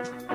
As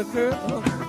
into her